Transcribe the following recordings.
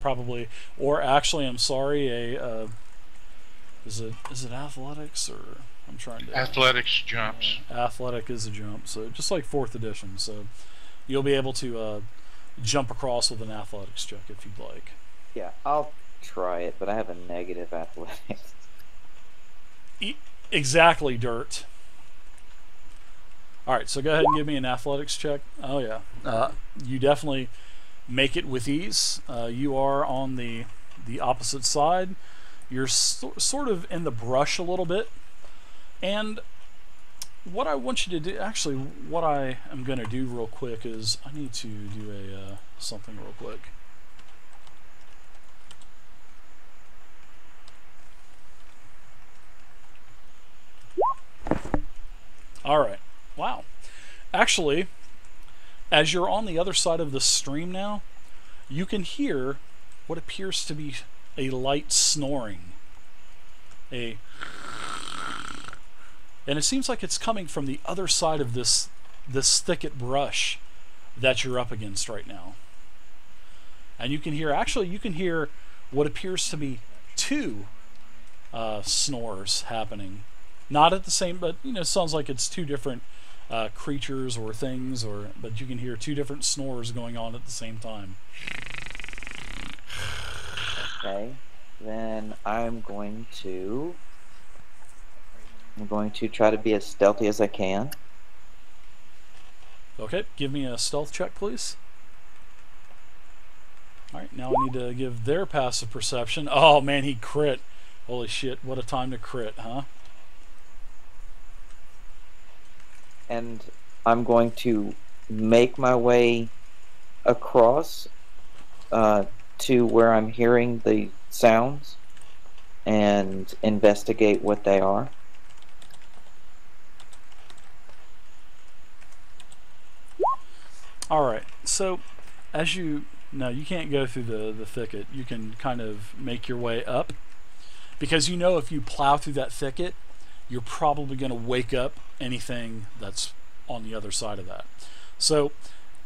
probably, or actually, I'm sorry, a uh, is it is it athletics or I'm trying to athletics jumps. Uh, athletic is a jump, so just like fourth edition, so you'll be able to uh, jump across with an athletics check if you'd like. Yeah, I'll try it, but I have a negative athletics. E exactly, dirt. All right, so go ahead and give me an athletics check. Oh yeah, uh, you definitely make it with ease. Uh, you are on the the opposite side. You're so, sort of in the brush a little bit, and what I want you to do, actually, what I am going to do real quick is I need to do a uh, something real quick. All right. Wow. Actually, as you're on the other side of the stream now, you can hear what appears to be a light snoring. A and it seems like it's coming from the other side of this this thicket brush that you're up against right now. And you can hear actually you can hear what appears to be two uh, snores happening. Not at the same but you know, it sounds like it's two different uh, creatures or things, or but you can hear two different snores going on at the same time. Okay, then I'm going to I'm going to try to be as stealthy as I can. Okay, give me a stealth check, please. Alright, now I need to give their passive perception. Oh man, he crit. Holy shit, what a time to crit, huh? And I'm going to make my way across uh, to where I'm hearing the sounds and investigate what they are. All right. So, as you no, you can't go through the the thicket. You can kind of make your way up because you know if you plow through that thicket, you're probably going to wake up anything that's on the other side of that. So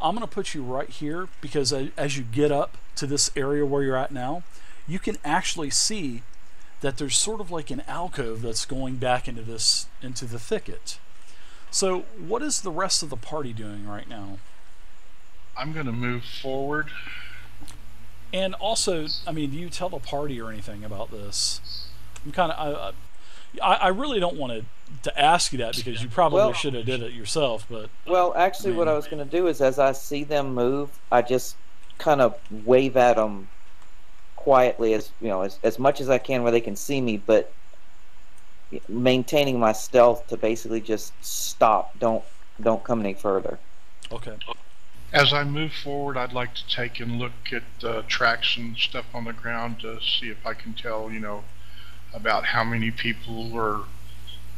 I'm going to put you right here because as you get up to this area where you're at now, you can actually see that there's sort of like an alcove that's going back into this into the thicket. So what is the rest of the party doing right now? I'm going to move forward. And also, I mean, do you tell the party or anything about this? I'm kind of I, I really don't want to to ask you that because you probably well, should have did it yourself. But well, actually, I mean, what I was going to do is, as I see them move, I just kind of wave at them quietly, as you know, as as much as I can where they can see me, but maintaining my stealth to basically just stop. Don't don't come any further. Okay. As I move forward, I'd like to take and look at uh, tracks and stuff on the ground to see if I can tell, you know, about how many people or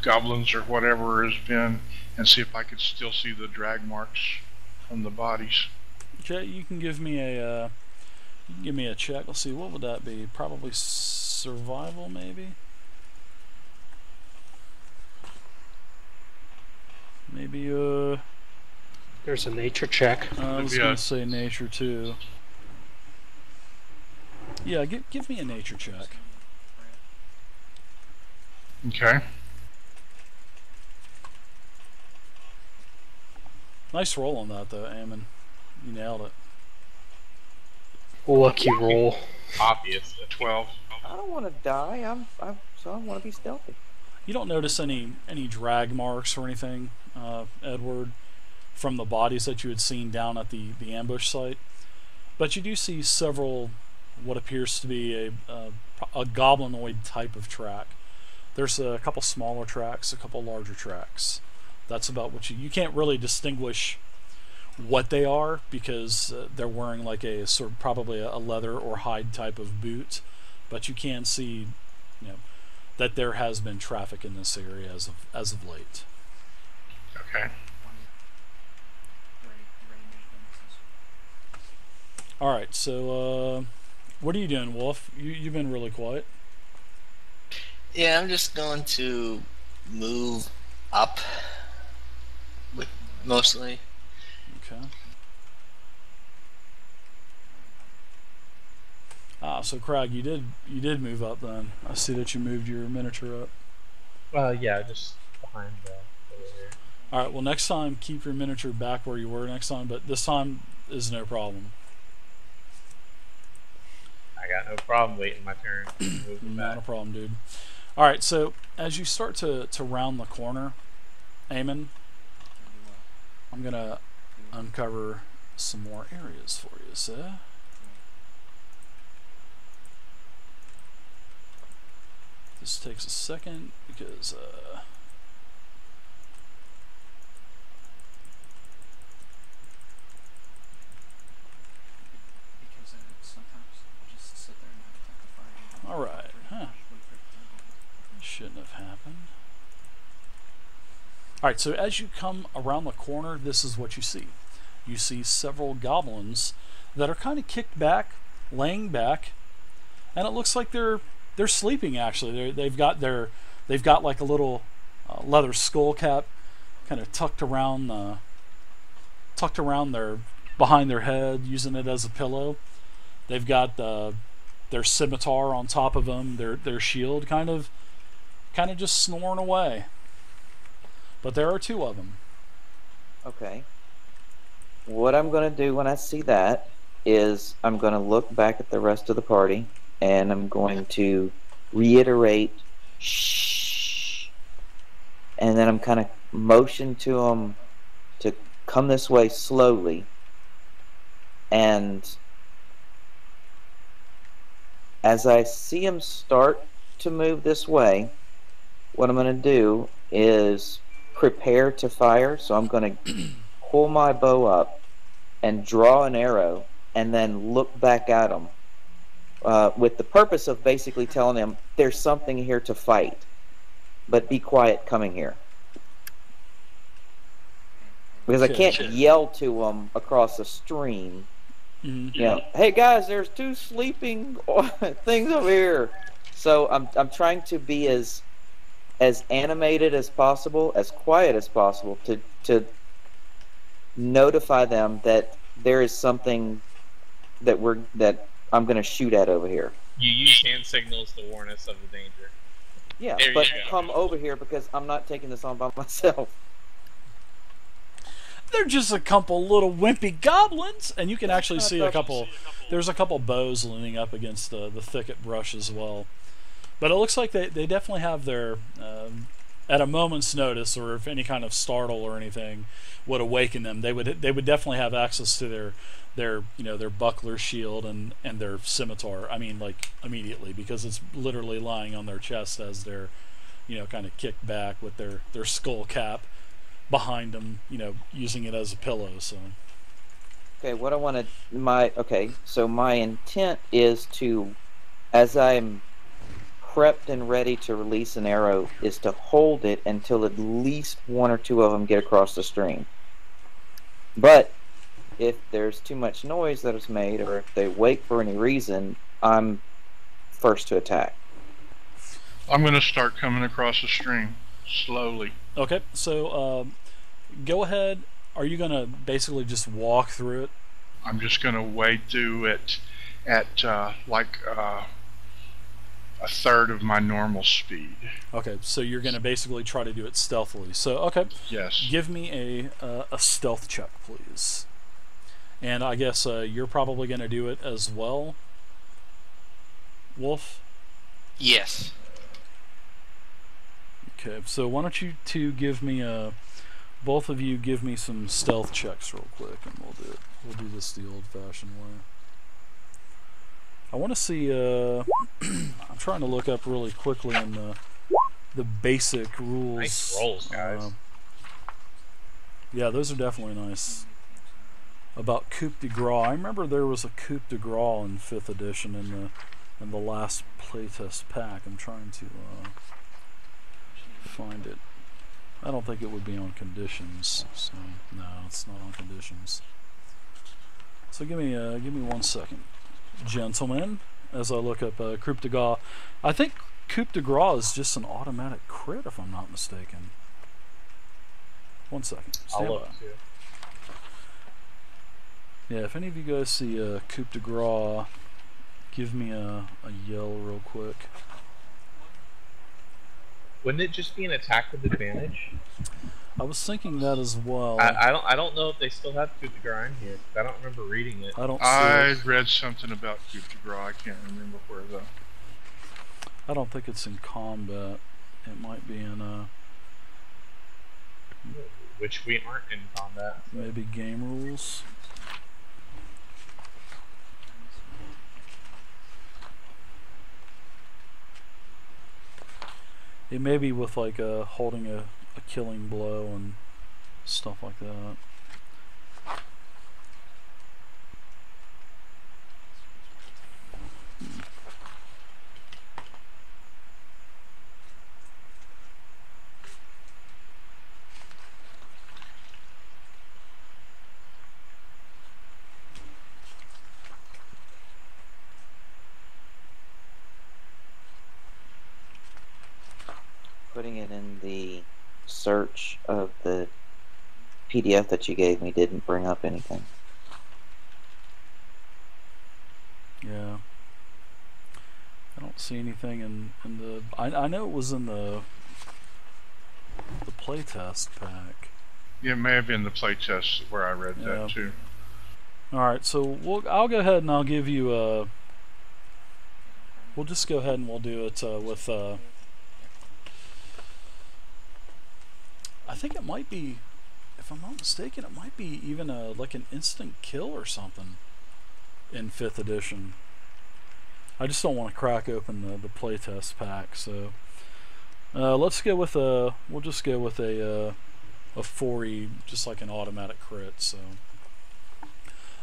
goblins or whatever has been and see if I could still see the drag marks from the bodies. Okay, you can give me a uh, give me a check. Let's see, what would that be? Probably survival, maybe. Maybe uh. There's a nature check. Uh, I was gonna say nature too. Yeah, give give me a nature check. Okay. Nice roll on that though, Ammon. You nailed it. Lucky roll. Obvious. A twelve. I don't want to die. I'm, I'm so I want to be stealthy. You don't notice any any drag marks or anything, uh, Edward, from the bodies that you had seen down at the the ambush site, but you do see several what appears to be a a, a goblinoid type of track. There's a couple smaller tracks, a couple larger tracks. That's about what you you can't really distinguish what they are because uh, they're wearing like a sort of probably a leather or hide type of boot, but you can see, you know, that there has been traffic in this area as of as of late. Okay. All right, so uh, what are you doing, Wolf? You you've been really quiet. Yeah, I'm just going to move up with mostly. Okay. Ah, so Craig, you did you did move up then. I see that you moved your miniature up. Well, yeah, just behind the. All right. Well, next time keep your miniature back where you were next time, but this time is no problem. I got no problem waiting my turn. Moving Not a problem, dude. All right. So as you start to to round the corner, Eamon, I'm gonna uncover some more areas for you, sir. This takes a second because uh, Because uh, sometimes I'll just sit there and not attack the fire. all right, huh? Shouldn't have happened. All right, so as you come around the corner, this is what you see. You see several goblins that are kind of kicked back, laying back, and it looks like they're they're sleeping. Actually, they're, they've got their they've got like a little uh, leather skull cap, kind of tucked around the tucked around their behind their head, using it as a pillow. They've got the their scimitar on top of them, their their shield, kind of kind of just snoring away. But there are two of them. Okay. What I'm going to do when I see that is I'm going to look back at the rest of the party and I'm going to reiterate shh. And then I'm kind of motion to them to come this way slowly. And as I see them start to move this way, what I'm going to do is prepare to fire. So I'm going to pull my bow up and draw an arrow and then look back at them uh, with the purpose of basically telling them there's something here to fight, but be quiet coming here. Because I can't Sure. yell to them across the stream. Mhm. You know, hey guys, there's two sleeping things over here. So I'm I'm trying to be as as animated as possible, as quiet as possible to to notify them that there is something that we're that I'm going to shoot at over here. You use hand signals to warn us of the danger. Yeah, There but come over here because I'm not taking this on by myself. They're just a couple little wimpy goblins, and you can actually see a couple. There's a couple bows leaning up against the the thicket brush as well. But it looks like they, they definitely have their um, at a moment's notice, or if any kind of startle or anything would awaken them, they would they would definitely have access to their their you know their buckler shield and and their scimitar. I mean like immediately because it's literally lying on their chest as they're you know kind of kicked back with their their skull cap behind them, you know, using it as a pillow. So Okay, what I want to my okay, so my intent is to as I'm prepped and ready to release an arrow is to hold it until at least one or two of them get across the stream. But if there's too much noise that is made or if they wake for any reason, I'm first to attack. I'm going to start coming across the stream slowly. Okay, so um, go ahead. Are you gonna basically just walk through it? I'm just going to wade through it at uh, like uh, a third of my normal speed. Okay, so you're gonna basically try to do it stealthily. So okay, Yes. give me a uh, a stealth check, please. And I guess uh, you're probably gonna do it as well, Wolf. Yes. Okay, so why don't you two give me a, both of you give me some stealth checks real quick, and we'll do it. We'll do this the old-fashioned way. I want to see. Uh, I'm trying to look up really quickly in the the basic rules. Nice rolls, guys. Uh, yeah, those are definitely nice. About coup de grace, I remember there was a coup de grace in fifth edition in the in the last playtest pack. I'm trying to. Uh, find it. I don't think it would be on conditions. So no, it's not on conditions. So give me uh, give me one second, gentlemen, as I look up uh, Coup de Grace. I think Coup de Grace is just an automatic crit, if I'm not mistaken. One second. I'll look. Yeah, if any of you guys see uh, Coup de Grace give me a, a yell real quick. Wouldn't it just be an attack with advantage? I was thinking that as well. I, I don't I don't know if they still have coup de grace in here. 'cause I don't remember reading it. I don't see I it. read something about coup de grace. I can't remember where though. I don't think it's in combat. It might be in uh Which we aren't in combat. so- maybe game rules. It may be with like a holding a, a killing blow and stuff like that. Putting it in the search of the PDF that you gave me didn't bring up anything. Yeah. I don't see anything in, in the. I, I know it was in the the playtest pack. Yeah, it may have been the playtest where I read Yeah. that too. All right, so we'll, I'll go ahead and I'll give you a. We'll just go ahead and we'll do it uh, with. Uh, I think it might be, if I'm not mistaken, it might be even a like an instant kill or something in fifth edition. I just don't want to crack open the the playtest pack, so uh, let's go with a. We'll just go with a uh, a 4e, just like an automatic crit. So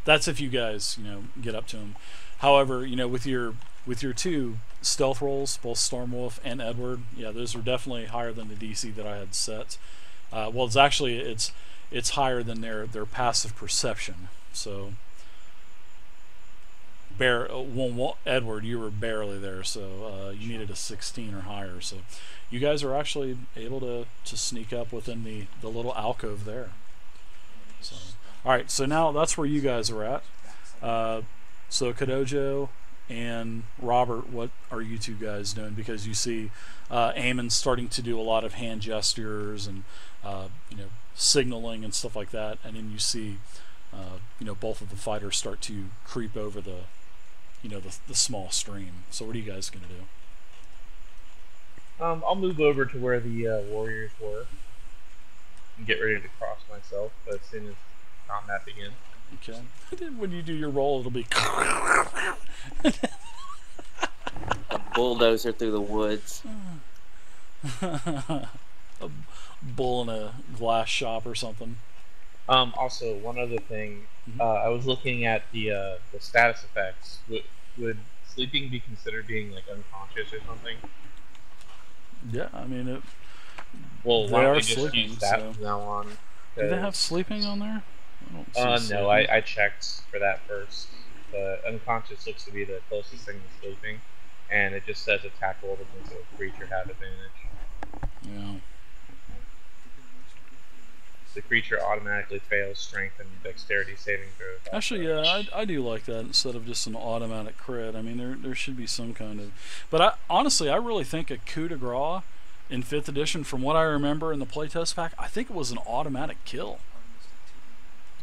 that's if you guys you know get up to him. However, you know with your with your two stealth rolls, both Stormwolf and Edward, yeah, those are definitely higher than the DC that I had set. Uh, well, it's actually it's it's higher than their their passive perception. So, bear uh, one, Edward, you were barely there, so uh, you needed a 16 or higher. So, you guys are actually able to to sneak up within the the little alcove there. So, all right, so now that's where you guys are at. Uh, so Kadojo and Robert, what are you two guys doing? Because you see uh, starting to do a lot of hand gestures and uh, you know signaling and stuff like that, and then you see uh, you know both of the fighters start to creep over the you know the, the small stream. So what are you guys gonna do? Um, I'll move over to where the uh, warriors were and get ready to cross myself as soon as combat begins. Okay. And then when you do your roll, it'll be. A bulldozer through the woods. a bull in a glass shop or something. Um, also, one other thing, Mhm. uh, I was looking at the uh, the status effects. Would, would sleeping be considered being like unconscious or something? Yeah, I mean, it, Well, They why are sleeping, that so- from now on? do they have sleeping on there? I don't see Uh, no, I, I checked for that first. The unconscious looks to be the closest thing to sleeping, and it just says attack roll against a creature have advantage. Yeah. The creature automatically fails strength and dexterity saving throws. Actually, yeah, I, I do like that instead of just an automatic crit. I mean, there there should be some kind of. But I honestly, I really think a coup de grace in fifth edition, from what I remember in the playtest pack, I think it was an automatic kill.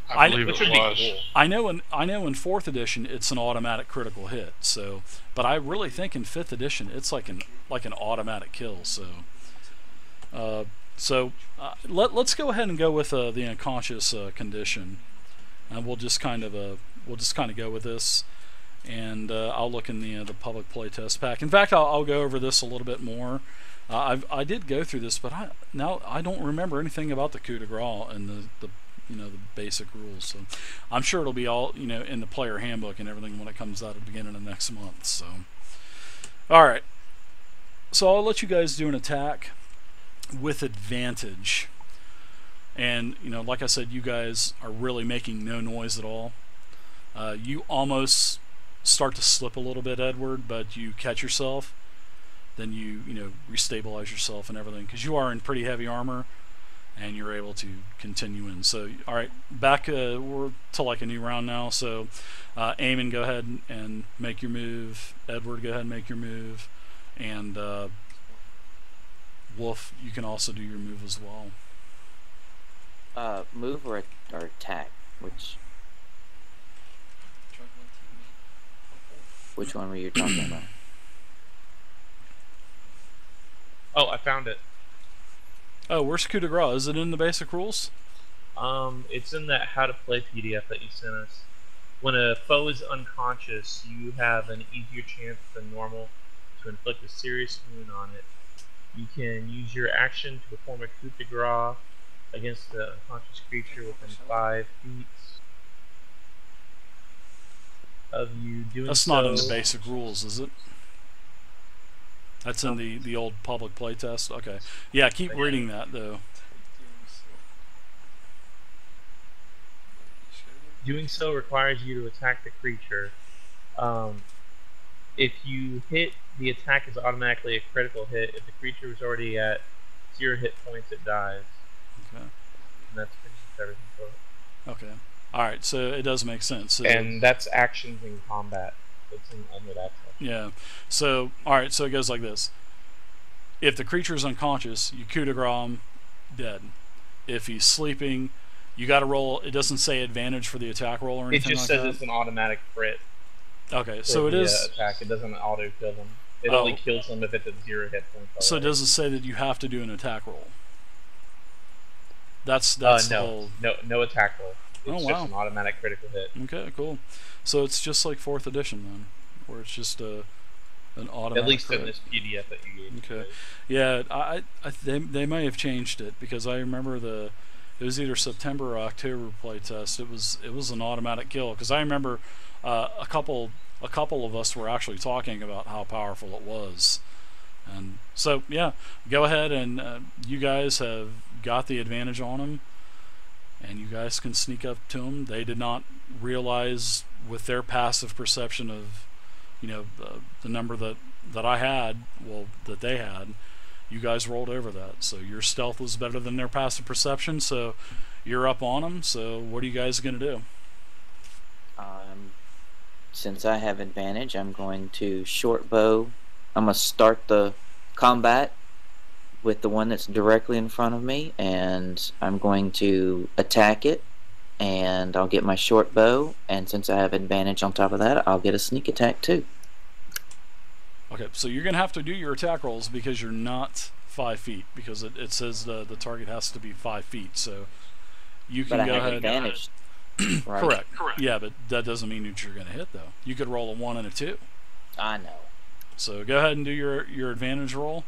I- I believe Which it was. cool. I know in I know in fourth edition it's an automatic critical hit. So, but I really think in fifth edition it's like an like an automatic kill. So, uh, so uh, let let's go ahead and go with uh, the unconscious uh, condition, and we'll just kind of uh, we'll just kind of go with this, and uh, I'll look in the uh, the public playtest pack. In fact, I'll, I'll go over this a little bit more. I've, I did go through this, but I now I don't remember anything about the coup de grace and the, the you know the basic rules. So I'm sure it'll be all you know in the player handbook and everything when it comes out at the beginning of next month. So, all right. So I'll let you guys do an attack with advantage. And you know, like I said, you guys are really making no noise at all. Uh, you almost start to slip a little bit, Edward, but you catch yourself. Then you you know restabilize yourself and everything because you are in pretty heavy armor and you're able to continue in. So, all right, back uh, we're to like a new round now. So, uh, Eamon, go ahead and- make your move. Edward, go ahead and make your move, and uh, Wolf, you can also do your move as well. Uh, move or, or attack? Which Struggling to meet. which one were you talking about? Oh, I found it. Oh, where's coup de grace? Is it in the basic rules? Um, it's in that how to play PDF that you sent us. When a foe is unconscious, you have an easier chance than normal to inflict a serious wound on it. You can use your action to perform a coup de grace against the unconscious creature within five feet of you doing That's so. not in the basic rules, is it? That's in the, the old public playtest. Okay, yeah. Keep reading that though. Doing so requires you to attack the creature. Um, if you hit, the attack is automatically a critical hit. If the creature is already at zero hit points, it dies. Okay. And that's pretty much everything for it. Okay. All right. So it does make sense. So, And that's actions in combat. It's in under that yeah. So all right. So it goes like this. If the creature is unconscious, you coup de grace dead. If he's sleeping, you got to roll. It doesn't say advantage for the attack roll or anything. It just like says that. it's an automatic crit. Okay. So it the, is. uh, attack. It doesn't auto kill them. It Oh. only kills them if it's at zero hit points. So it say that you have to do an attack roll? That's Uh, that's the no, no, no attack roll. It's Oh, just wow. an automatic critical hit. Okay, cool. So it's just like fourth edition then, where it's just a an automatic. At least crit. in this PDF that you gave. me Okay. Yeah, I, I they they may have changed it because I remember the it was either September or October playtest. It was it was an automatic kill because I remember uh, a couple a couple of us were actually talking about how powerful it was, and so yeah, go ahead and uh, you guys have got the advantage on them, and you guys can sneak up to them. They did not realize with their passive perception of you know the, the number that that I had, well that they had you guys rolled over that. So your stealth was better than their passive perception. So you're up on them. So what are you guys going to do? Um, since I have advantage, I'm going to short bow. I'm gonna start the combat with the one that's directly in front of me, and I'm going to attack it. And I'll get my short bow, and since I have advantage on top of that, I'll get a sneak attack too. Okay, so you're going to have to do your attack rolls because you're not five feet because it, it says the the target has to be five feet. So you can But go ahead. advantage. right? Correct. Correct. Yeah, but that doesn't mean that you're going to hit though. You could roll a one and a two. I know. So go ahead and do your your advantage roll.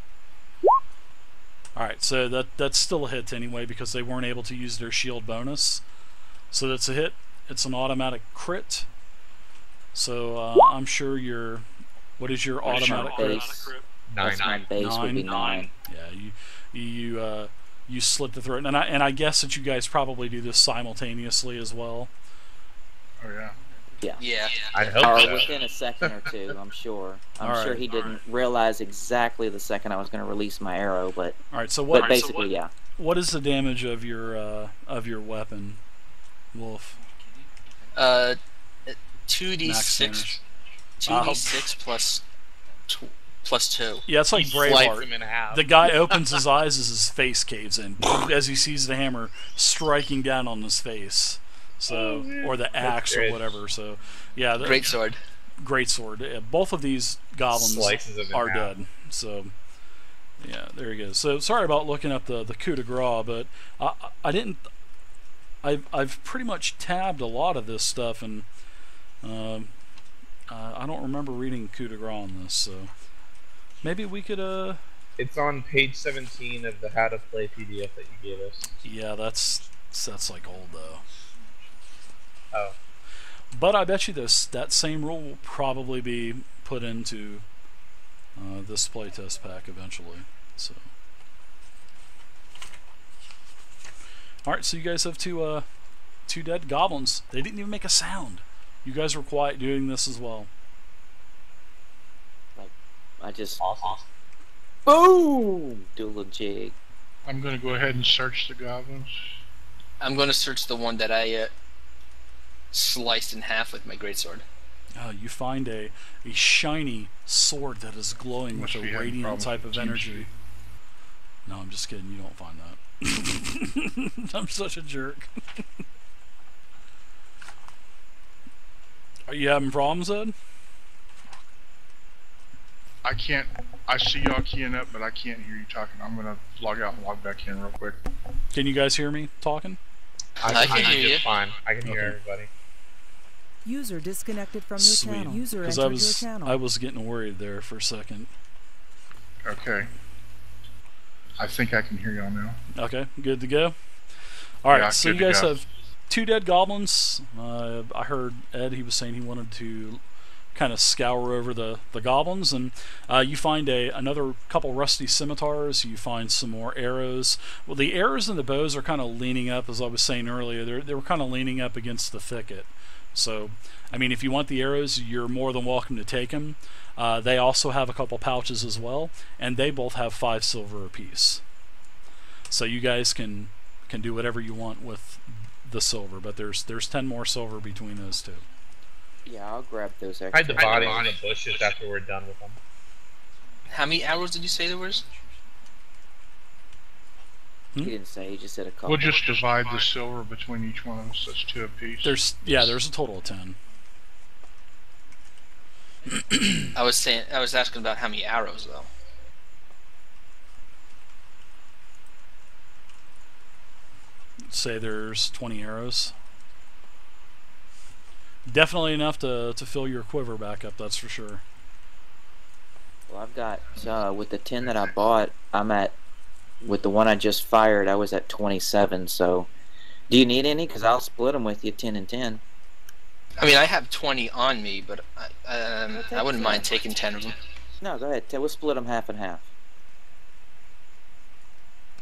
All right, so that that's still a hit anyway because they weren't able to use their shield bonus. So that's a hit. It's an automatic crit. So uh, I'm sure your what is your What's my automatic crit? base? Nine. That's my base would be Nine. nine. Yeah, you you uh, you slit the throat, and I and I guess that you guys probably do this simultaneously as well. Oh yeah. Yeah. Yeah. I'd hope Or so. within a second or two, I'm sure. I'm All sure he didn't realize exactly the second I was going to release my arrow, but All right, so what basically, yeah. what is the damage of your uh, of your weapon, Wolf? Uh, two d Max six, damage. two Oh. d six plus tw- plus two. Yeah, it's like He Braveheart. him in half. The guy opens his eyes as his face caves in as he sees the hammer striking down on his face. So, or the axe or whatever. So, yeah, the, Great sword. great sword. Yeah, both of these goblins Slices him are half. dead. So, yeah, there you go. So, sorry about looking up the the coup de grace, but I I- I didn't. I've I've pretty much tabbed a lot of this stuff, and um, uh, I don't remember reading coup de grace on this. So, maybe we could uh. It's on page 17 of the How to Play PDF that you gave us. Yeah, that's that's like old though. Oh. But I bet you this that same rule will probably be put into uh, this playtest pack eventually. So. All right, so you guys have two uh, two dead goblins. They didn't even make a sound. You guys were quiet doing this as well. I just Awesome. boom do a little jig. I'm going to go ahead and search the goblins. I'm going to search the one that I uh, sliced in half with my greatsword. Uh, you find a, a shiny sword that is glowing Must with a radiant type of energy. Speak. No, I'm just kidding. You don't find that. I'm such a jerk. Are you having problems, Ed? I can't. I see y'all keying up, but I can't hear you talking. I'm going to log out and log back in real quick. Can you guys hear me talking? I can hear you. Fine. I can hear everybody. User disconnected from your Sweet. channel. User Because entered I was your channel. I was getting worried there for a second. Okay. I think I can hear y'all now. Okay, good to go. All right, Yeah, so you guys go. have two dead goblins. Uh, I heard Ed; he was saying he wanted to kind of scour over the, the goblins, and uh, you find a another couple rusty scimitars. You find some more arrows. Well, the arrows and the bows are kind of leaning up, as I was saying earlier. They're they were kind of leaning up against the thicket. So, I mean, if you want the arrows, you're more than welcome to take them. Uh, they also have a couple pouches as well, and they both have five silver apiece. So you guys can can do whatever you want with the silver, but there's there's ten more silver between those two. Yeah, I'll grab those Hide extra. the bodies in the bushes after we're done with them. How many arrows did you say there was? Hmm? He didn't say. He just said a couple. We'll just divide the silver between each one of us. That's two apiece. There's yeah, there's a total of ten. I was saying, I was asking about how many arrows though. Say there's twenty arrows. Definitely enough to to fill your quiver back up. That's for sure. Well, I've got uh, with the ten that I bought. I'm at with the one I just fired. I was at 27. So, do you need any? Because I'll split them with you, 10 and 10. I mean, I have 20 on me, but I, um, I wouldn't take mind taking 10 of them. No, go ahead. We'll split them half and half.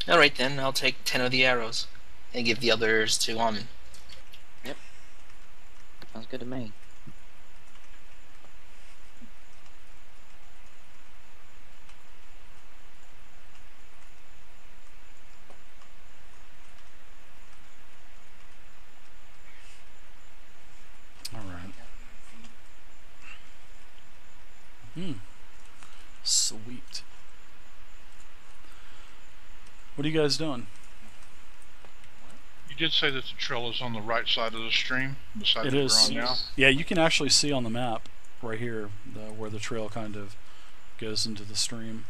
All right, then I'll take 10 of the arrows and give the others to Almond. Sounds good to me. All right. Hmm. Sweet. What are you guys doing? You did say that the trail is on the right side of the stream, the side It that is. we're on now. Yeah, you can actually see on the map right here the, where the trail kind of goes into the stream.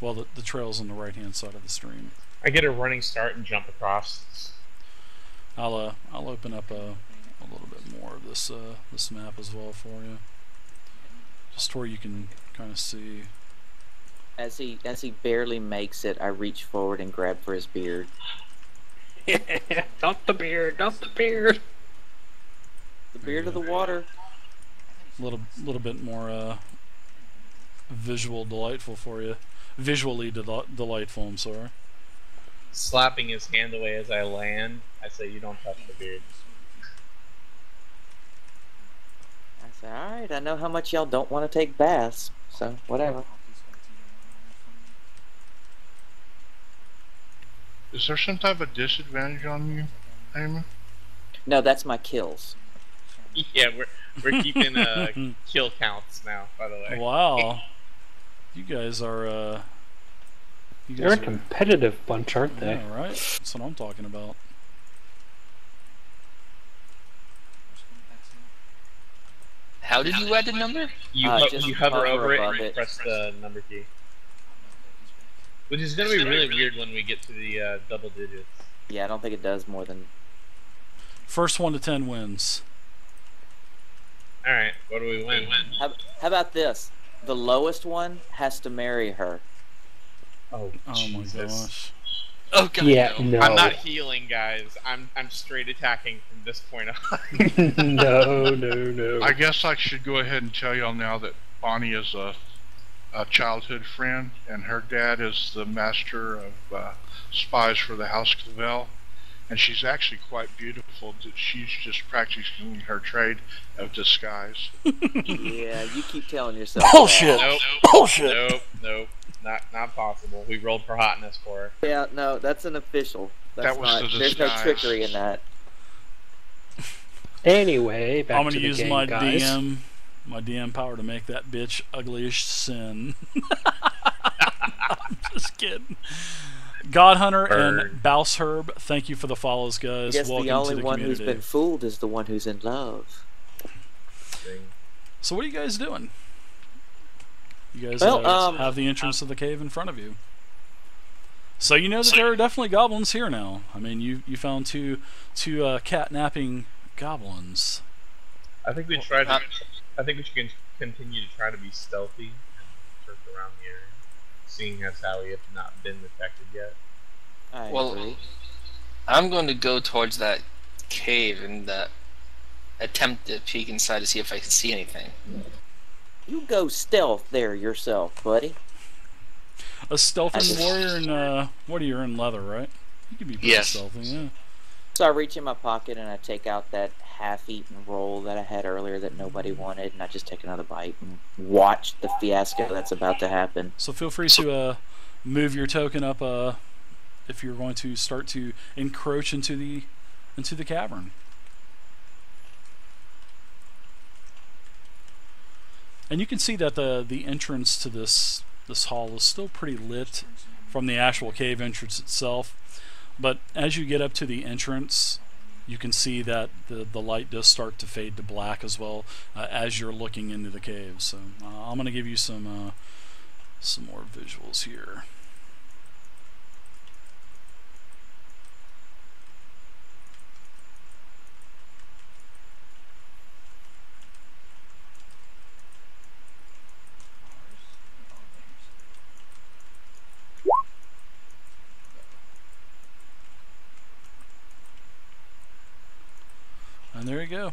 Well, the, the trail's on the right hand side of the stream. I get a running start and jump across. I'll uh, I'll open up a, a little bit more of this uh, this map as well for you, just where you can kind of see. As he as he barely makes it, I reach forward and grab for his beard. not the beard, not the beard. The beard of the water. a little little bit more uh, visual delightful for you. Visually del- delightful. I'm sorry. Slapping his hand away as I land, I say, "You don't touch the beard." I say, all right. I know how much y'all don't want to take baths, so whatever. Is there some type of disadvantage on you, Eamon? No, that's my kills. Yeah, we're we're keeping uh, kill counts now. By the way, Wow. You guys are. Uh, you guys They're a guys are, competitive bunch, aren't they? yeah, right. That's what I'm talking about. How did you add the number? you Uh, ho- you hover, hover over it and it. press the number key, which is gonna be really weird when we get to the uh, double digits. Yeah, I don't think it does more than. First one to ten wins. All right, what do we win? How, how about this? The lowest one has to marry her. Oh, Oh Jesus. my gosh. Oh god. Yeah, no. no. I'm not healing, guys. I'm I'm straight attacking from this point on. no, no, no. I guess I should go ahead and tell y'all now that Bonnie is a, a childhood friend, and her dad is the master of uh, spies for the House Clavel. And she's actually quite beautiful. She's just practicing her trade of disguise. yeah, you keep telling yourself. Bullshit. that. nope. Bullshit. Nope. Nope. not not possible. We rolled for hotness for her. Yeah, no, that's an official. That's That was not, the there's no trickery in that. Anyway, back I'm to gonna the use game, my guys. DM, my DM power to make that bitch ugliest sin. I'm just kidding. God Hunter Burn. and Bouse Herb, thank you for the follows, I guys. guess the only to the one who's been fooled is the one who's in love. So what are you guys doing? You guys Well, uh, um, have the entrance of the cave in front of you. So you know that there are definitely goblins here now. I mean, you you found two two uh, catnapping goblins. I think we tried to. I think we should continue to try to be stealthy and search around the area, seeing as how we have not been detected yet. I Well, agree. I'm going to go towards that cave and uh, attempt to peek inside to see if I can see anything. You go stealth there yourself, buddy. A stealthy That's- warrior in uh, what are you? In leather, right? You can be pretty Yes. stealthy, yeah. So I reach in my pocket and I take out that half-eaten roll that I had earlier that nobody wanted, and I just take another bite and watch the fiasco that's about to happen. So feel free to uh, move your token up uh, if you're going to start to encroach into the into the cavern. And you can see that the the entrance to this this hall is still pretty lit from the actual cave entrance itself. But as you get up to the entrance, you can see that the, the light does start to fade to black as well uh, as you're looking into the cave. So uh, I'm going to give you some uh, some more visuals here. And there you go.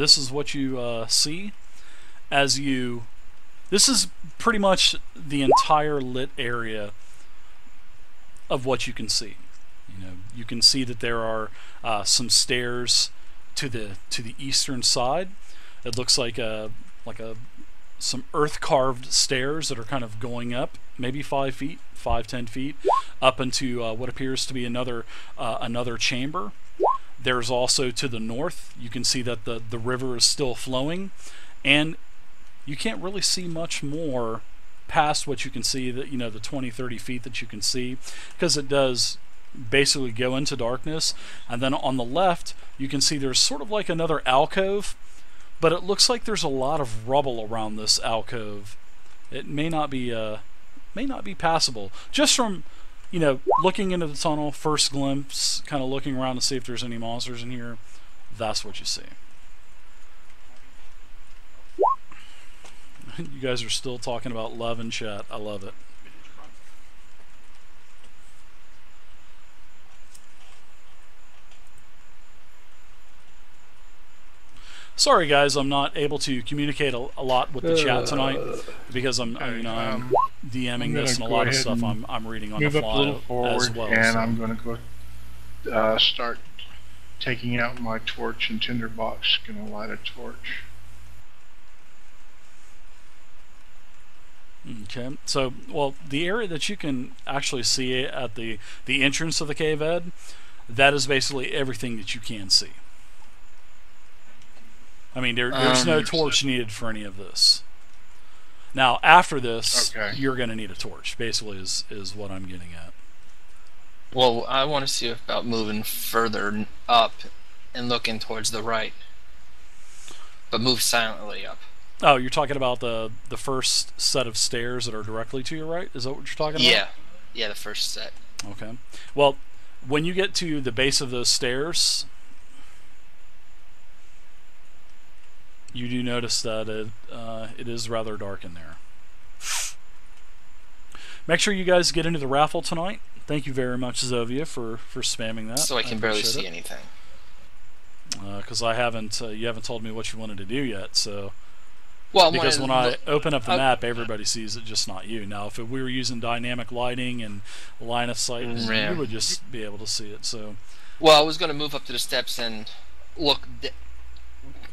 This is what you uh, see as you. This is pretty much the entire lit area of what you can see. You know, you can see that there are uh, some stairs to the to the eastern side. It looks like a like a some earth carved stairs that are kind of going up, maybe five feet, five ten feet, up into uh, what appears to be another uh, another chamber. There's also to the north, you can see that the, the river is still flowing, and you can't really see much more past what you can see that you know the 20 30 feet that you can see because it does basically go into darkness. And then on the left you can see there's sort of like another alcove but it looks like there's a lot of rubble around this alcove. It may not be uh may not be passable. Just from you know looking into the tunnel first glimpse kind of looking around to see if there's any monsters in here that's what you see. You guys are still talking about love and chat. I love it. Sorry, guys, I'm not able to communicate a, a lot with the chat tonight because I'm, I mean, I'm Um, DMing this and a lot of stuff I'm, I'm reading on Move the up a fly as well. and so- I'm going to go uh, start taking out my torch and tinderbox. Going to light a torch. Okay, so well, the area that you can actually see at the the entrance of the cave, Ed, that is basically everything that you can see. I mean, there, there's no Um, torch needed for any of this. Now, after this, Okay. you're going to need a torch. Basically, is is what I'm getting at. Well, I want to see about moving further up and looking towards the right, but move silently up. Oh, you're talking about the the first set of stairs that are directly to your right. Is that what you're talking about? Yeah, yeah, the first set. Okay. Well, when you get to the base of those stairs, you do notice that it uh, it is rather dark in there. Make sure you guys get into the raffle tonight. Thank you very much, Zovia, for for spamming that. so I can barely see it. anything. because I haven't uh, you haven't told me what you wanted to do yet. So Well, because when I open up the I- map, everybody sees it, just not you. Now, if we were using dynamic lighting and line of sight, Mm, Yeah. you would just be able to see it. So Well, I was going to move up to the steps and look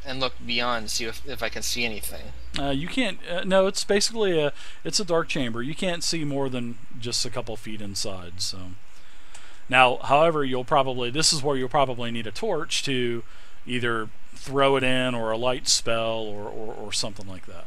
and look beyond to see if, if I can see anything. Uh, you can't. Uh, no, it's basically a it's a dark chamber. You can't see more than just a couple feet inside. So now, however, you'll probably this is where you'll probably need a torch to either throw it in or a light spell or, or, or something like that.